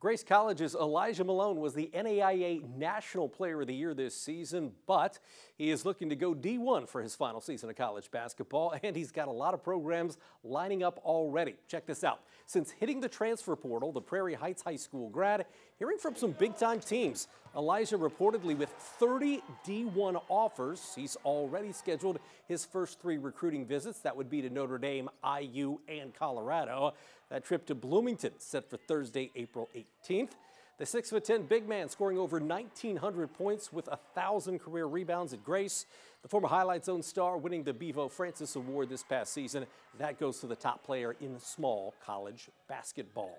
Grace College's Elijah Malone was the NAIA National Player of the Year this season, but he is looking to go D1 for his final season of college basketball, and he's got a lot of programs lining up already. Check this out. Since hitting the transfer portal, the Prairie Heights High School grad, hearing from some big-time teams. Elijah reportedly with 30 D1 offers. He's already scheduled his first three recruiting visits. That would be to Notre Dame, IU, and Colorado. That trip to Bloomington set for Thursday, April 18th. The 6'10 big man scoring over 1,900 points with 1,000 career rebounds at Grace. The former Highlight Zone star winning the Bevo Francis Award this past season. That goes to the top player in small college basketball.